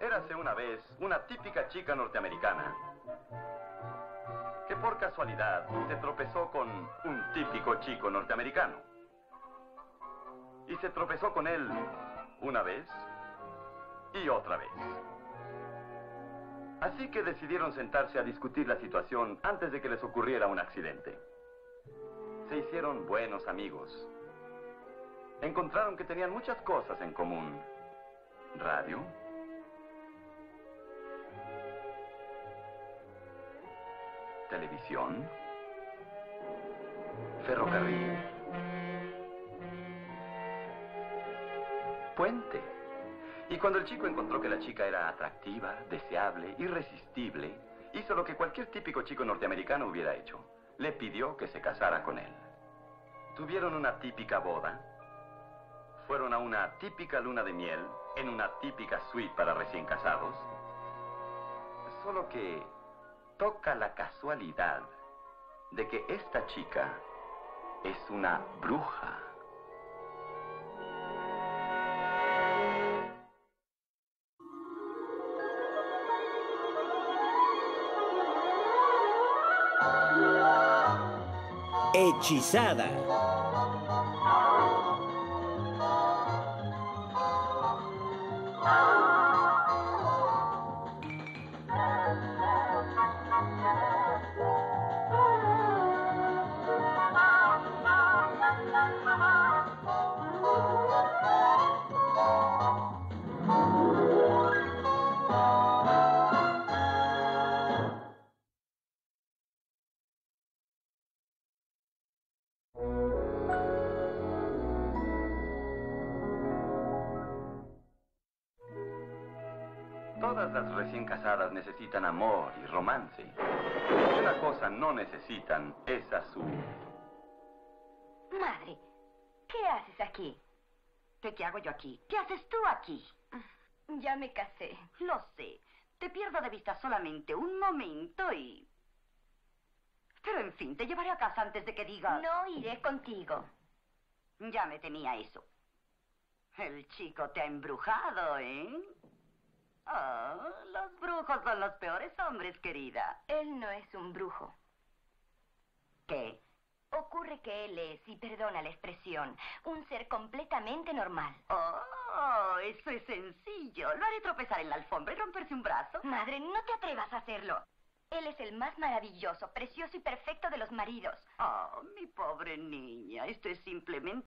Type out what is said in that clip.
Érase una vez una típica chica norteamericana que por casualidad se tropezó con un típico chico norteamericano. Y se tropezó con él una vez y otra vez. Así que decidieron sentarse a discutir la situación antes de que les ocurriera un accidente. Se hicieron buenos amigos. Encontraron que tenían muchas cosas en común. Radio, televisión, ferrocarril, puente. Y cuando el chico encontró que la chica era atractiva, deseable, irresistible, hizo lo que cualquier típico chico norteamericano hubiera hecho. Le pidió que se casara con él. Tuvieron una típica boda. Fueron a una típica luna de miel en una típica suite para recién casados. Solo que toca la casualidad de que esta chica es una bruja. Hechizada. Todas las recién casadas necesitan amor y romance. Y una cosa no necesitan es a su... Madre, ¿qué haces aquí? ¿Qué, ¿Qué hago yo aquí? ¿Qué haces tú aquí? Ya me casé. Lo sé. Te pierdo de vista solamente un momento y... Pero en fin, te llevaré a casa antes de que digas... No iré contigo. Ya me temía eso. El chico te ha embrujado, ¿eh? Oh, los brujos son los peores hombres, querida. Él no es un brujo. ¿Qué? Ocurre que él es, y perdona la expresión, un ser completamente normal. Oh, eso es sencillo. Lo haré tropezar en la alfombra y romperse un brazo. Madre, no te atrevas a hacerlo. Él es el más maravilloso, precioso y perfecto de los maridos. Oh, mi pobre niña. Esto es simplemente